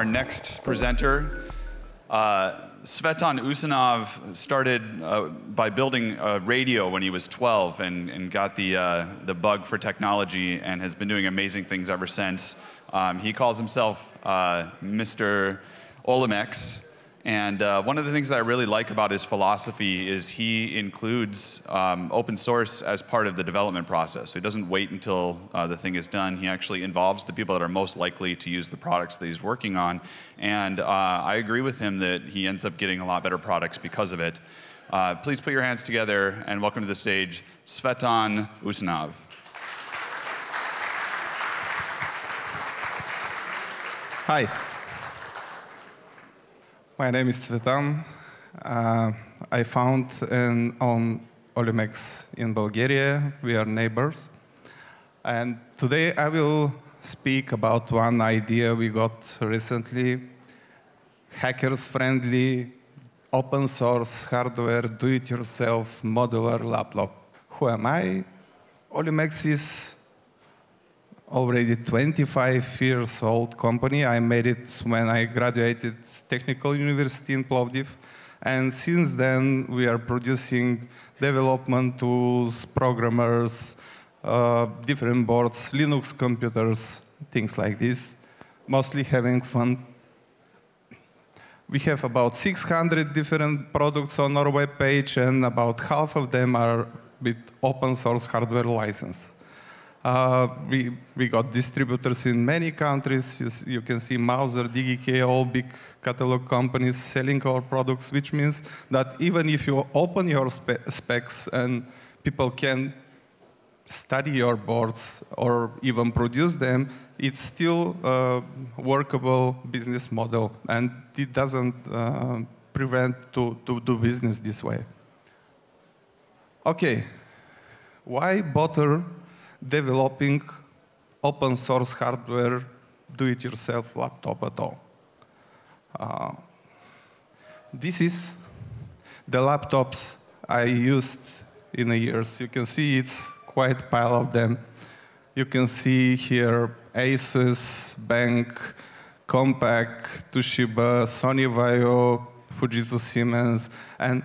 our next presenter. Uh, Tsvetan Usunov started uh, by building a radio when he was 12 and, and got the, uh, the bug for technology and has been doing amazing things ever since. Um, he calls himself uh, Mr. Olimex, and uh, one of the things that I really like about his philosophy is he includes um, open source as part of the development process. So he doesn't wait until uh, the thing is done. He actually involves the people that are most likely to use the products that he's working on. And uh, I agree with him that he ends up getting a lot better products because of it. Uh, please put your hands together and welcome to the stage Tsvetan Usunov. Hi. My name is Tsvetan. Uh, I found on Olimex in Bulgaria. We are neighbors. And today I will speak about one idea we got recently. Hackers friendly, open source hardware, do-it-yourself modular laptop. Who am I? Olimex is already 25 years old company. I made it when I graduated Technical University in Plovdiv. And since then, we are producing development tools, programmers, uh, different boards, Linux computers, things like this, mostly having fun. We have about 600 different products on our web page, and about half of them are with open source hardware license. Uh, we, we got distributors in many countries. You, you, can see Mouser, Digi-Key, all big catalog companies selling our products, which means that even if you open your spe specs and people can study your boards or even produce them, it's still a workable business model and it doesn't uh, prevent to, to do business this way. Okay, why bother developing open source hardware, do-it-yourself laptop at all. Uh, this is the laptops I used in the years. You can see it's quite a pile of them. You can see here Asus, Bank, Compaq, Toshiba, Sony Vaio, Fujitsu Siemens, and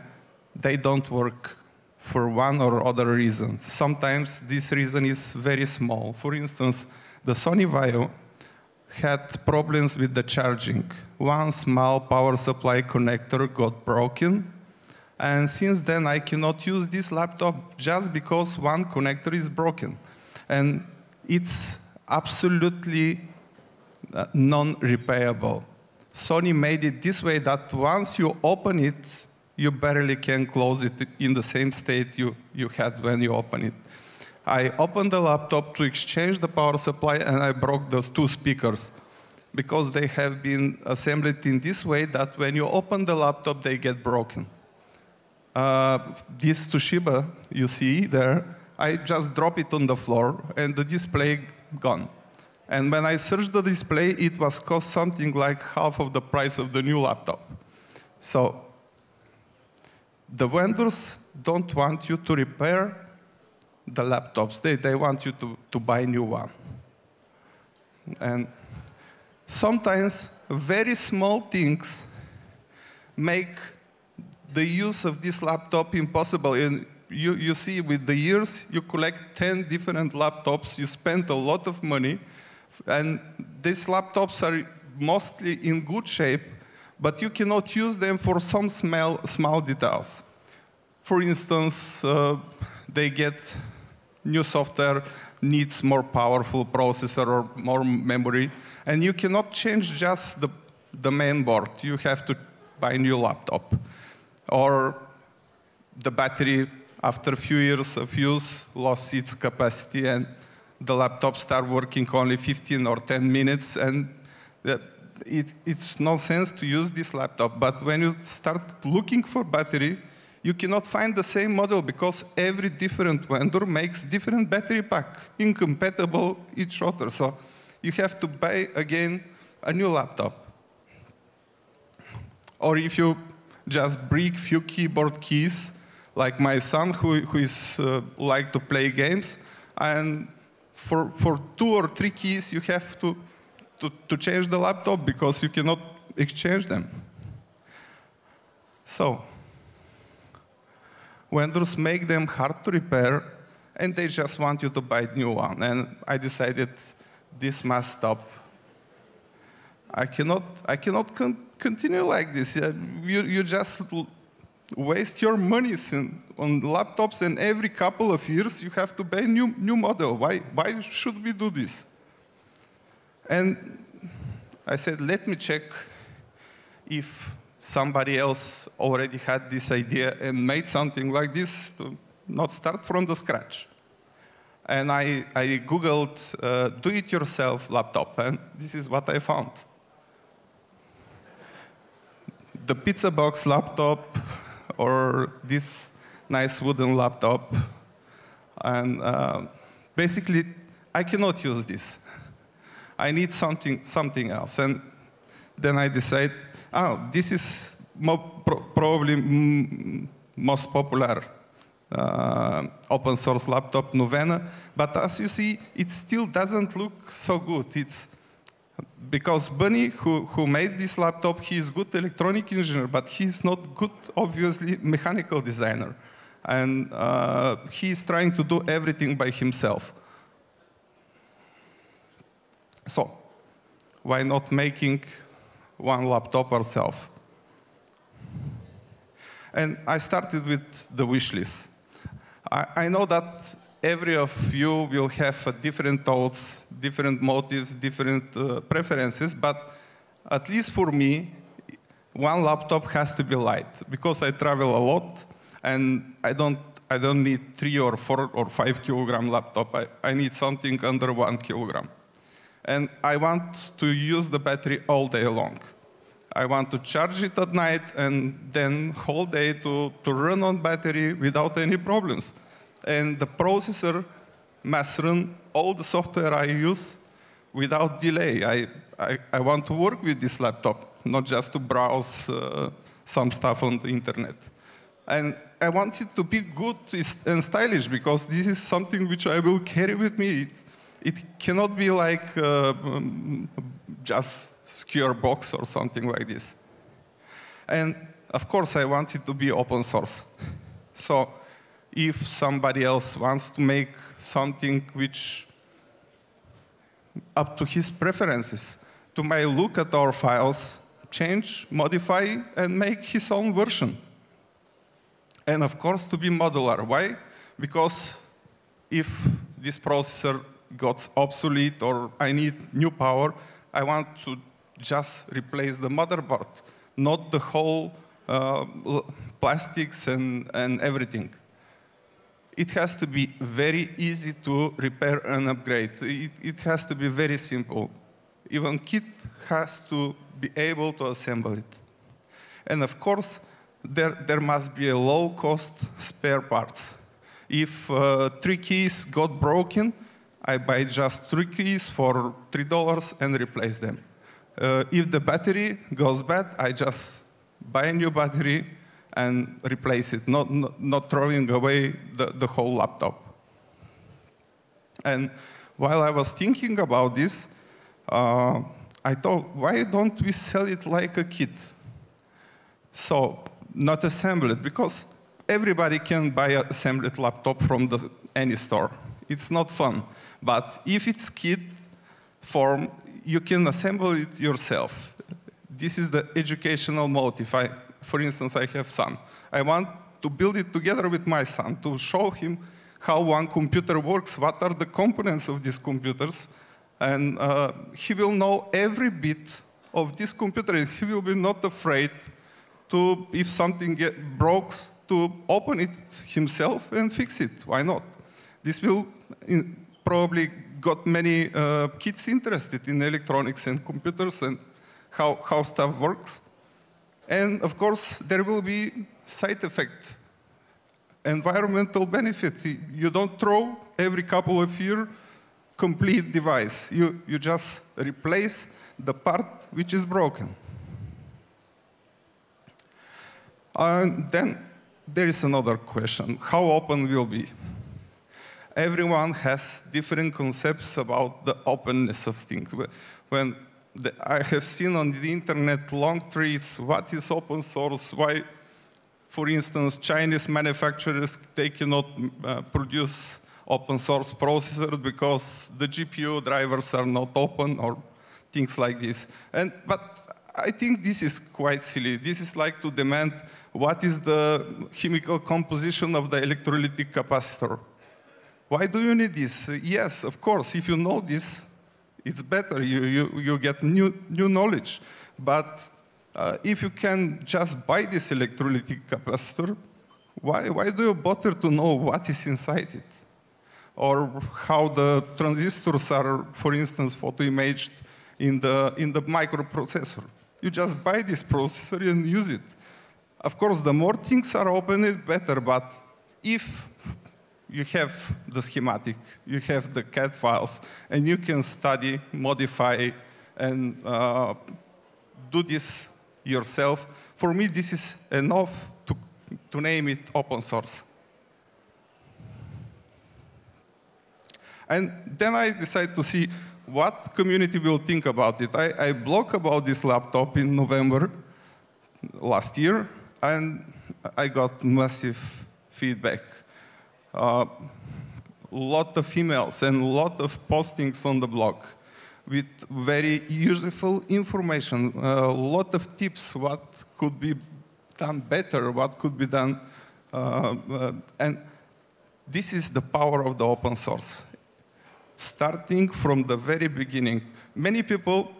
they don't work for one or other reason. Sometimes this reason is very small. For instance, the Sony Vaio had problems with the charging. One small power supply connector got broken, and since then I cannot use this laptop just because one connector is broken. And it's absolutely uh, non-repayable. Sony made it this way that once you open it, you barely can close it in the same state you, you had when you open it. I opened the laptop to exchange the power supply and I broke those two speakers because they have been assembled in this way that when you open the laptop, they get broken. Uh, this Toshiba you see there, I just drop it on the floor and the display gone. And when I searched the display, it was cost something like half of the price of the new laptop. So the vendors don't want you to repair the laptops. They, they want you to, to buy a new one. And sometimes very small things make the use of this laptop impossible. And you, you see, with the years, you collect 10 different laptops, you spend a lot of money, and these laptops are mostly in good shape, but you cannot use them for some small, small details. For instance, uh, they get new software needs more powerful processor or more memory, and you cannot change just the, the main board. You have to buy a new laptop. Or the battery, after a few years of use, lost its capacity, and the laptop start working only 15 or 10 minutes, and it, it's no sense to use this laptop. But when you start looking for battery, you cannot find the same model because every different vendor makes different battery pack, incompatible each other. So you have to buy again a new laptop. Or if you just break few keyboard keys, like my son who, who is uh, like to play games, and for, for two or three keys you have to to, to change the laptop because you cannot exchange them. So, vendors make them hard to repair and they just want you to buy a new one. And I decided this must stop. I cannot, I cannot con continue like this. You, you just waste your money on laptops and every couple of years you have to buy a new, new model. Why, why should we do this? And I said, let me check if somebody else already had this idea and made something like this to not start from the scratch. And I, I Googled uh, do-it-yourself laptop, and this is what I found. The pizza box laptop or this nice wooden laptop. And uh, basically, I cannot use this. I need something, something else. And then I decide, oh, this is pro probably most popular uh, open source laptop, Novena. But as you see, it still doesn't look so good. It's because Bunny, who, who made this laptop, he is good electronic engineer, but he's not good, obviously, mechanical designer. And uh, he's trying to do everything by himself. So, why not making one laptop ourselves? And I started with the wish list. I, I know that every of you will have different thoughts, different motives, different uh, preferences, but at least for me, one laptop has to be light because I travel a lot and I don't, I don't need three or four or five kilogram laptop. I, I need something under one kilogram. And I want to use the battery all day long. I want to charge it at night and then whole day to, to run on battery without any problems and the processor must run all the software I use without delay. I, I, I want to work with this laptop, not just to browse uh, some stuff on the internet. And I want it to be good and stylish because this is something which I will carry with me. It, it cannot be like uh, um, just secure box or something like this. And of course, I want it to be open source. So if somebody else wants to make something which up to his preferences, to may look at our files, change, modify, and make his own version. And of course, to be modular. Why? Because if this processor got obsolete or I need new power, I want to just replace the motherboard, not the whole uh, plastics and, and everything it has to be very easy to repair and upgrade. It, it, has to be very simple. Even kit has to be able to assemble it. And of course, there, there must be a low-cost spare parts. If uh, three keys got broken, I buy just three keys for $3 and replace them. Uh, if the battery goes bad, I just buy a new battery, and replace it, not, not, throwing away the, the whole laptop. And while I was thinking about this, uh, I thought, why don't we sell it like a kit? So, not assemble it, because everybody can buy an assembled laptop from the, any store. It's not fun. But if it's kit form, you can assemble it yourself. This is the educational motive. I, for instance, I have son. I want to build it together with my son to show him how one computer works, what are the components of these computers, and uh, he will know every bit of this computer. He will be not afraid to, if something get, breaks, to open it himself and fix it. Why not? This will probably got many uh, kids interested in electronics and computers and how, how stuff works. And of course, there will be side effect, environmental benefit. You don't throw every couple of years complete device. You, you just replace the part which is broken. And then there is another question. How open will be? Everyone has different concepts about the openness of things. When the, I have seen on the internet long threads, what is open source, why, for instance, Chinese manufacturers, they cannot uh, produce open source processors because the GPU drivers are not open or things like this. And, but I think this is quite silly. This is like to demand what is the chemical composition of the electrolytic capacitor. Why do you need this? Yes, of course, if you know this, it's better. You, you, you get new, new knowledge. But uh, if you can just buy this electrolytic capacitor, why, why do you bother to know what is inside it? Or how the transistors are, for instance, photoimaged in the, in the microprocessor. You just buy this processor and use it. Of course, the more things are open, the better, but if you have the schematic, you have the CAD files, and you can study, modify, and uh, do this yourself. For me, this is enough to, to name it open source. And then I decided to see what community will think about it. I, I blogged about this laptop in November last year, and I got massive feedback. A uh, lot of emails and a lot of postings on the blog with very useful information, a lot of tips what could be done better, what could be done. Uh, uh, and this is the power of the open source starting from the very beginning. Many people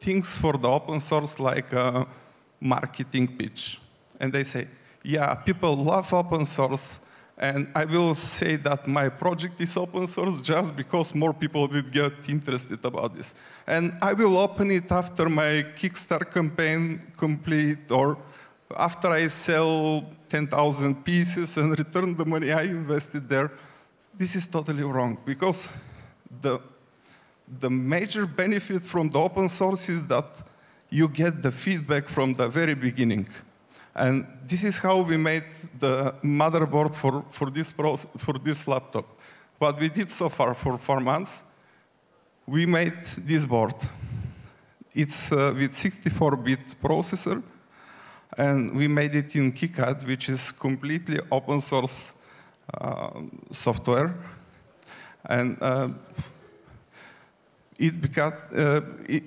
think for the open source like a marketing pitch. And they say, yeah, people love open source, and I will say that my project is open source just because more people will get interested about this. And I will open it after my Kickstarter campaign complete or after I sell 10,000 pieces and return the money I invested there this is totally wrong because the, the major benefit from the open source is that you get the feedback from the very beginning. And this is how we made the motherboard for, for, this, for this laptop. What we did so far for four months, we made this board. It's uh, with 64-bit processor, and we made it in KiCad, which is completely open source uh, software. And uh, it, uh, it,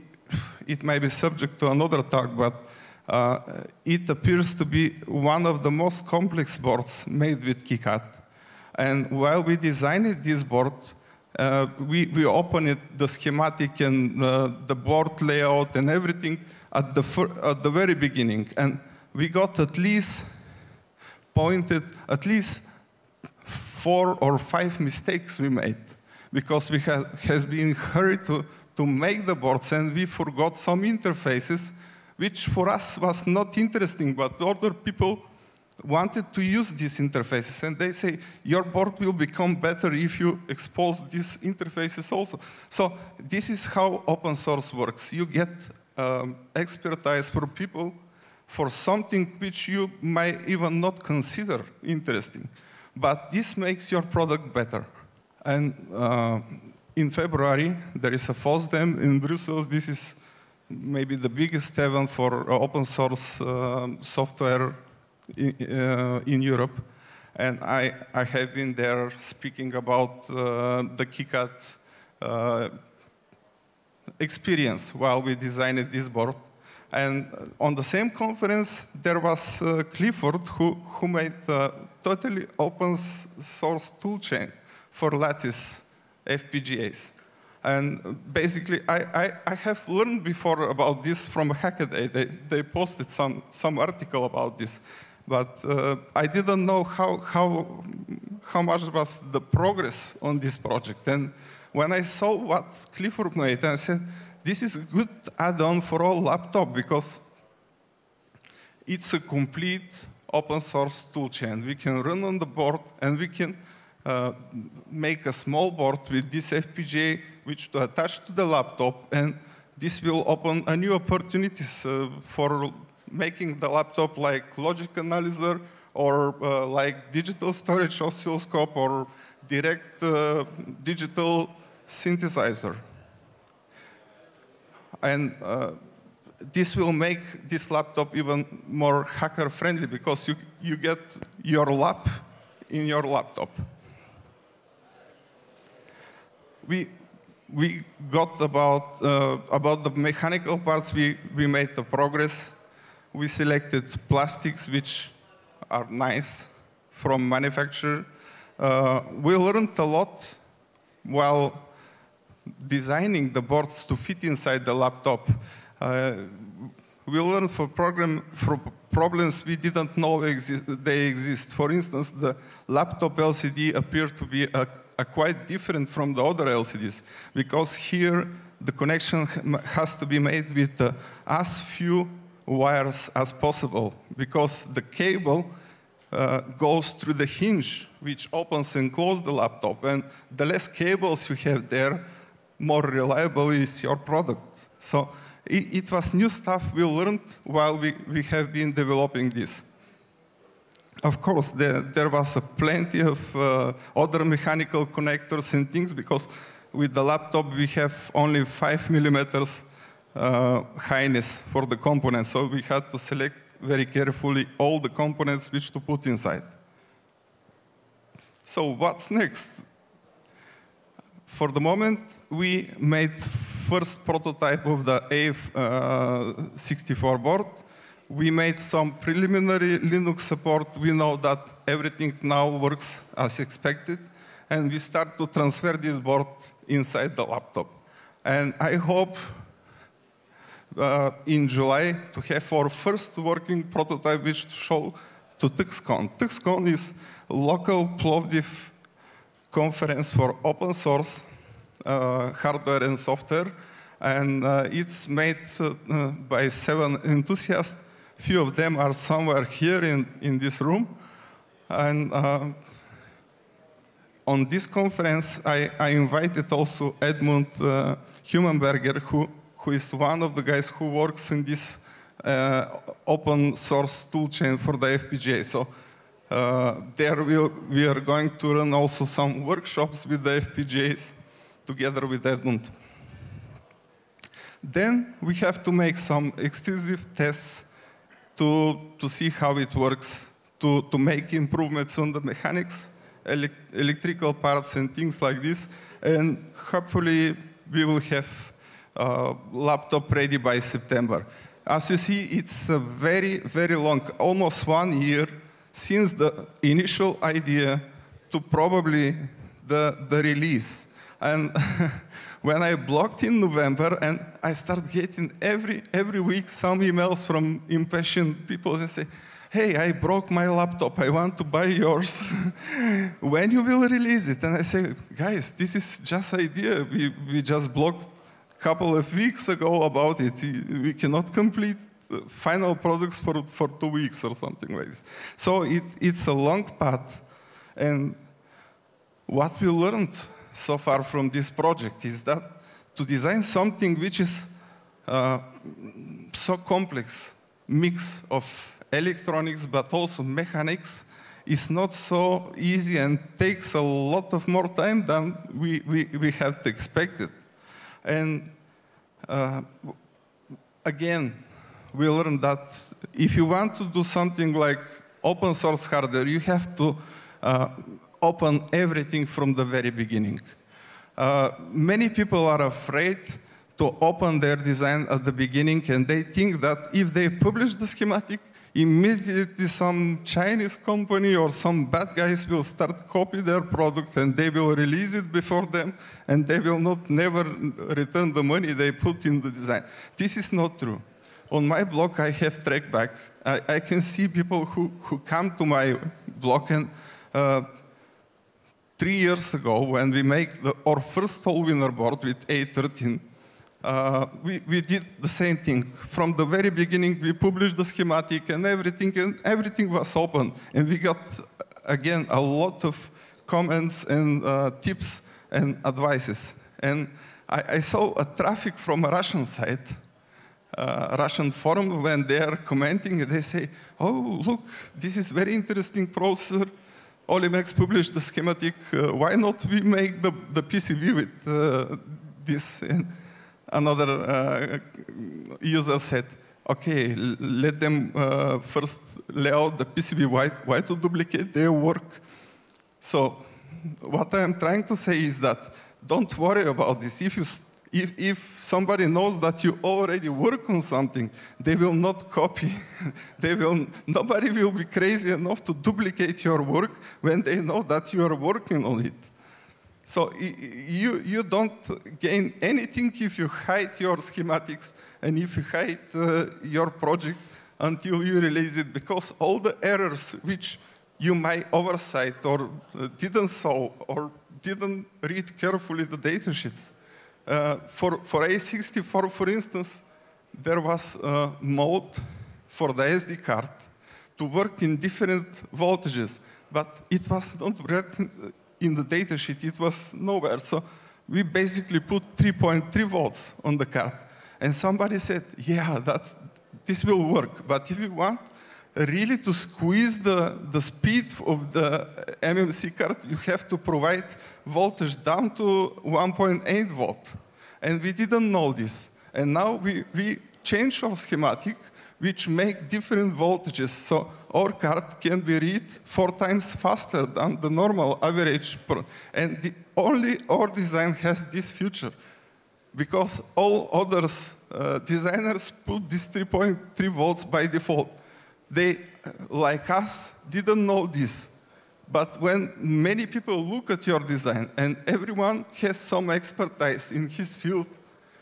it, may be subject to another talk, but uh, it appears to be one of the most complex boards made with KiCad. And while we designed this board, uh, we, we opened the schematic and uh, the board layout and everything at the, at the very beginning. And we got at least pointed, at least four or five mistakes we made because we have has been hurried to, to make the boards and we forgot some interfaces which for us was not interesting, but other people wanted to use these interfaces and they say your board will become better if you expose these interfaces also. So this is how open source works. You get um, expertise for people for something which you might even not consider interesting but this makes your product better. And uh, in February, there is a FOSDEM in Brussels. This is maybe the biggest event for open source uh, software in, uh, in, Europe. And I, I, have been there speaking about uh, the KiCad uh, experience while we designed this board. And on the same conference, there was uh, Clifford who, who made a totally open source toolchain for Lattice FPGAs. And basically, I, I, I, have learned before about this from Hackaday. They, they posted some, some article about this. But uh, I didn't know how, how, how much was the progress on this project. And when I saw what Clifford made, I said, this is a good add-on for all laptop because it's a complete open source toolchain. We can run on the board and we can uh, make a small board with this FPGA which to attach to the laptop and this will open a new opportunities uh, for making the laptop like logic analyzer or uh, like digital storage oscilloscope or direct uh, digital synthesizer. and uh, this will make this laptop even more hacker friendly because you, you get your lab in your laptop. We, we got about, uh, about the mechanical parts, we, we made the progress. We selected plastics which are nice from manufacturer. Uh, we learned a lot while designing the boards to fit inside the laptop. Uh, we learned for, program, for problems we didn't know exist, they exist. For instance, the laptop LCD appeared to be a, a quite different from the other LCDs because here the connection has to be made with uh, as few wires as possible because the cable uh, goes through the hinge which opens and closes the laptop and the less cables you have there, more reliable is your product. So it, it was new stuff we learned while we, we have been developing this. Of course, there, there was plenty of uh, other mechanical connectors and things because with the laptop we have only five millimeters uh, highness for the components, so we had to select very carefully all the components which to put inside. So what's next? For the moment, we made first prototype of the A64 board. We made some preliminary Linux support. We know that everything now works as expected. And we start to transfer this board inside the laptop. And I hope uh, in July to have our first working prototype which to show to TuxCon. TuxCon is local Plovdiv conference for open source uh, hardware and software, and uh, it's made uh, by seven enthusiasts. Few of them are somewhere here in, in this room. And on this conference, I, I, invited also Edmund uh, Humenberger, who, who is one of the guys who works in this uh, open source toolchain for the FPGA. So uh, there we, we are going to run also some workshops with the FPGAs together with Edmund. Then we have to make some extensive tests to, to see how it works, to, to make improvements on the mechanics, ele electrical parts and things like this. And hopefully we will have a laptop ready by September. As you see, it's a very, very long, almost one year since the initial idea to probably the, the release. And when I blocked in November, and I started getting every, every week some emails from impatient people and say, hey, I broke my laptop, I want to buy yours. when you will release it? And I say, guys, this is just idea. We, we just blocked a couple of weeks ago about it. We cannot complete final products for, for two weeks or something like this. So it, it's a long path. And what we learned so far from this project is that to design something which is uh, so complex, mix of electronics but also mechanics, is not so easy and takes a lot of more time than we, we, we had expected. And uh, again, we learned that if you want to do something like open source hardware, you have to uh, open everything from the very beginning. Uh, many people are afraid to open their design at the beginning and they think that if they publish the schematic, immediately some Chinese company or some bad guys will start copy their product and they will release it before them and they will not never return the money they put in the design. This is not true. On my blog, I have trackback. I, I can see people who, who come to my blog and uh, three years ago, when we make the, our first Allwinner board with A13, uh, we, we did the same thing. From the very beginning, we published the schematic and everything, and everything was open. And we got, again, a lot of comments and uh, tips and advices. And I, I, saw a traffic from a Russian site, uh, Russian forum, when they are commenting, they say, oh, look, this is very interesting processor. Olimex published the schematic. Uh, why not we make the, the PCB with uh, this? Another uh, user said, okay, let them first lay out the PCB. Why, why to duplicate their work? So what I'm trying to say is that don't worry about this. If, you, if, if somebody knows that you already work on something, they will not copy. they will, nobody will be crazy enough to duplicate your work when they know that you are working on it. So you, you don't gain anything if you hide your schematics and if you hide uh, your project until you release it, because all the errors which you might oversight or uh, didn't solve or didn't read carefully the data sheets. Uh, for, for A64, for instance, there was a mode for the SD card to work in different voltages, but it was not written in the data sheet, it was nowhere. So we basically put 3.3 volts on the card. And somebody said, yeah, that, this will work, but if you want really to squeeze the, the speed of the MMC card, you have to provide voltage down to 1.8 volt. And we didn't know this. And now we, we changed our schematic, which make different voltages. So our card can be read four times faster than the normal average. And the, only our design has this feature because all others uh, designers put this 3.3 volts by default. They, uh, like us, didn't know this. But when many people look at your design and everyone has some expertise in his field,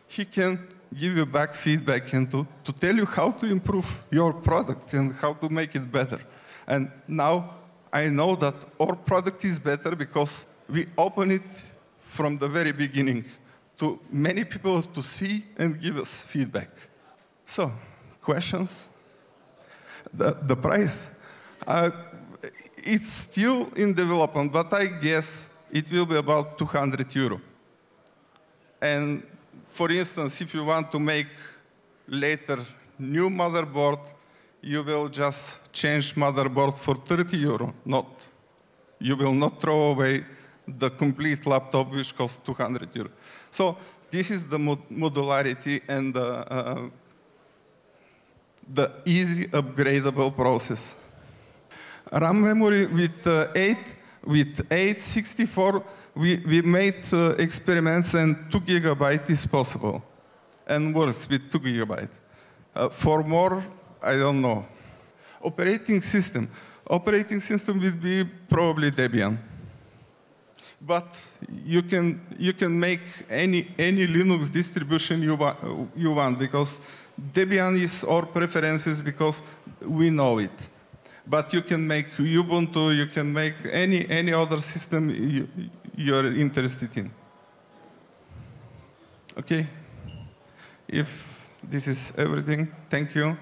he can give you back feedback and to, to tell you how to improve your product and how to make it better. And now I know that our product is better because we open it from the very beginning to many people to see and give us feedback. So, questions? The, the price? Uh, it's still in development, but I guess it will be about 200 euro. And for instance, if you want to make later new motherboard, you will just change motherboard for 30 euro. Not, you will not throw away the complete laptop which costs 200 euro. So this is the modularity and the, uh, the easy upgradable process. RAM memory with uh, 8, with A64 we, we made uh, experiments and 2 gigabyte is possible and works with 2 gigabyte. Uh, for more, I don't know. Operating system. Operating system will be probably Debian. But you can, you can make any, any Linux distribution you, wa you want because Debian is our preferences because we know it. But you can make Ubuntu, you can make any, any other system you, you're interested in. Okay? If this is everything, thank you.